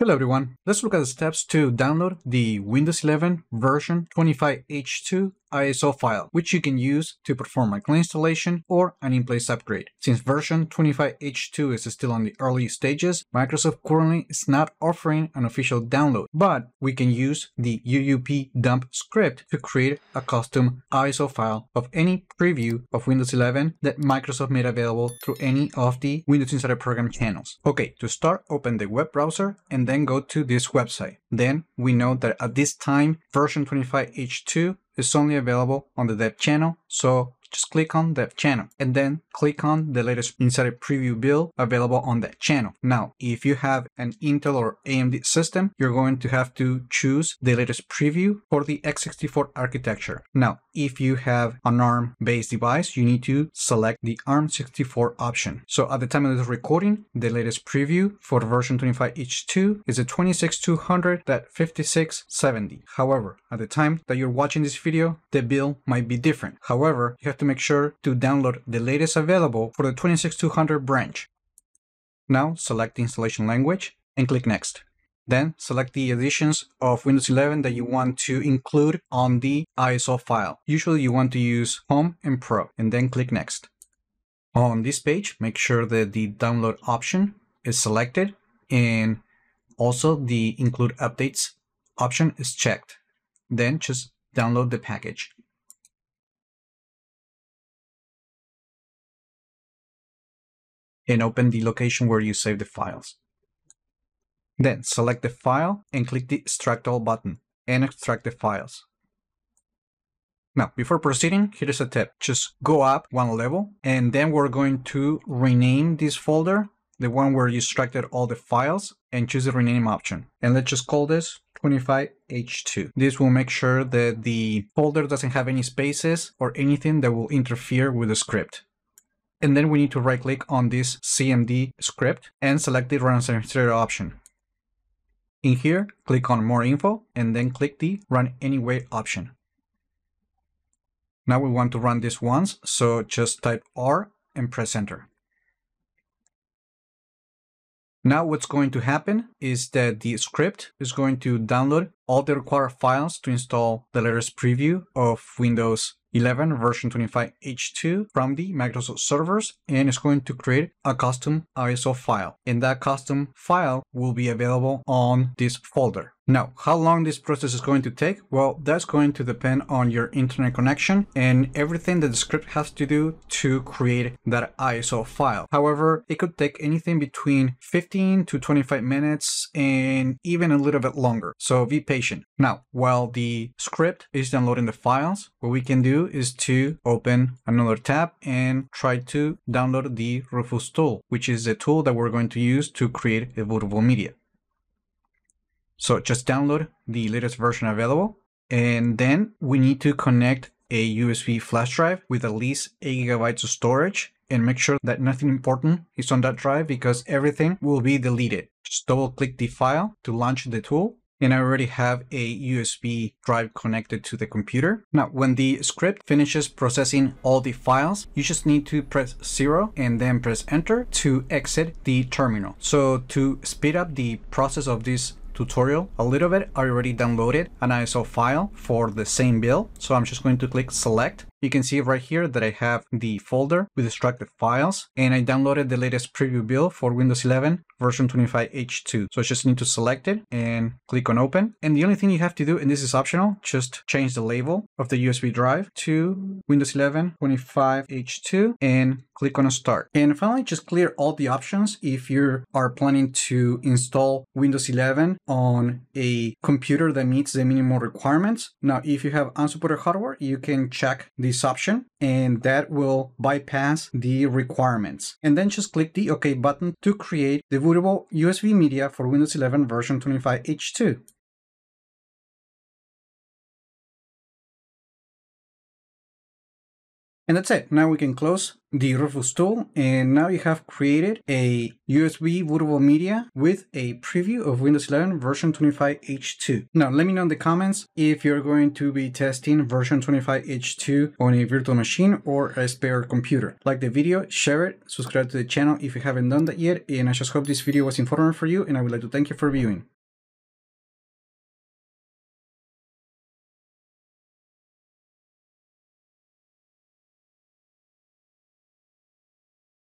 Hello everyone, let's look at the steps to download the Windows 11 version 25H2 ISO file, which you can use to perform a clean installation or an in-place upgrade. Since version 25H2 is still on the early stages, Microsoft currently is not offering an official download, but we can use the UUP dump script to create a custom ISO file of any preview of Windows 11 that Microsoft made available through any of the Windows Insider Program channels. Okay, to start, open the web browser and then go to this website. Then we know that at this time, version 25H2 is only available on the dev channel, so just click on dev channel and then click on the latest insider preview build available on that channel. Now, if you have an Intel or AMD system, you're going to have to choose the latest preview for the x64 architecture. Now, if you have an ARM based device, you need to select the ARM64 option. So at the time of this recording, the latest preview for version 25H2 is a 26200.5670. However, at the time that you're watching this video, the build might be different. However, you have to make sure to download the latest available for the 26200 branch. Now select the installation language and click Next. Then select the editions of Windows 11 that you want to include on the ISO file. Usually you want to use Home and Pro and then click Next. On this page, make sure that the download option is selected and also the include updates option is checked. Then just download the package. And open the location where you save the files. Then select the file and click the extract all button and extract the files. Now, before proceeding, here's a tip. Just go up one level and then we're going to rename this folder, the one where you extracted all the files and choose the rename option. And let's just call this 25H2. This will make sure that the folder doesn't have any spaces or anything that will interfere with the script. And then we need to right click on this CMD script and select the Run as Administrator option. In here, click on More Info and then click the Run Anyway option. Now we want to run this once, so just type R and press Enter. Now what's going to happen is that the script is going to download all the required files to install the latest preview of Windows 11 version 25 H2 from the Microsoft servers and it's going to create a custom ISO file. And that custom file will be available on this folder. Now, how long this process is going to take? Well, that's going to depend on your internet connection and everything that the script has to do to create that ISO file. However, it could take anything between 15 to 25 minutes and even a little bit longer. So be patient. Now, while the script is downloading the files, what we can do is to open another tab and try to download the Rufus tool, which is the tool that we're going to use to create a bootable media. So just download the latest version available. And then we need to connect a USB flash drive with at least 8 gigabytes of storage and make sure that nothing important is on that drive because everything will be deleted. Just double click the file to launch the tool and I already have a USB drive connected to the computer. Now, when the script finishes processing all the files, you just need to press zero and then press enter to exit the terminal. So to speed up the process of this tutorial a little bit, I already downloaded an ISO file for the same build. So I'm just going to click select. You can see right here that I have the folder with extracted files and I downloaded the latest preview build for Windows 11 version 25H2. So I just need to select it and click on open. And the only thing you have to do, and this is optional, just change the label of the USB drive to Windows 11 25H2 and click on start. And finally, just clear all the options if you are planning to install Windows 11 on a computer that meets the minimum requirements. Now, if you have unsupported hardware, you can check this option and that will bypass the requirements. And then just click the OK button to create the bootable USB media for Windows 11 version 25H2. And that's it. Now we can close the Rufus tool and now you have created a USB bootable media with a preview of Windows 11 version 25H2. Now let me know in the comments if you're going to be testing version 25H2 on a virtual machine or a spare computer. Like the video, share it, subscribe to the channel if you haven't done that yet and I just hope this video was informative for you and I would like to thank you for viewing.